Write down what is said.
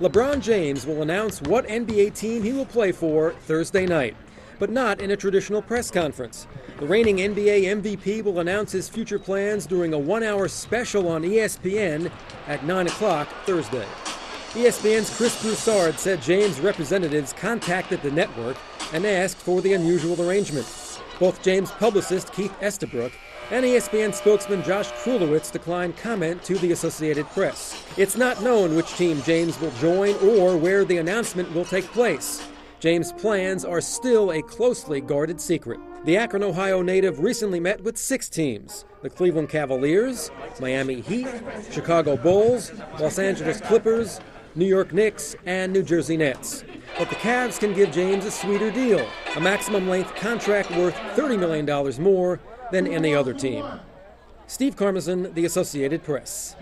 LeBron James will announce what NBA team he will play for Thursday night, but not in a traditional press conference. The reigning NBA MVP will announce his future plans during a one hour special on ESPN at 9 o'clock Thursday. ESPN's Chris Broussard said James' representatives contacted the network and asked for the unusual arrangement. Both James' publicist Keith Estabrook and ESPN spokesman Josh Krulewitz declined comment to the Associated Press. It's not known which team James will join or where the announcement will take place. James' plans are still a closely guarded secret. The Akron, Ohio native recently met with six teams the Cleveland Cavaliers, Miami Heat, Chicago Bulls, Los Angeles Clippers, New York Knicks, and New Jersey Nets. But the Cavs can give James a sweeter deal, a maximum length contract worth $30 million more than any other team. Steve Carmazin, The Associated Press.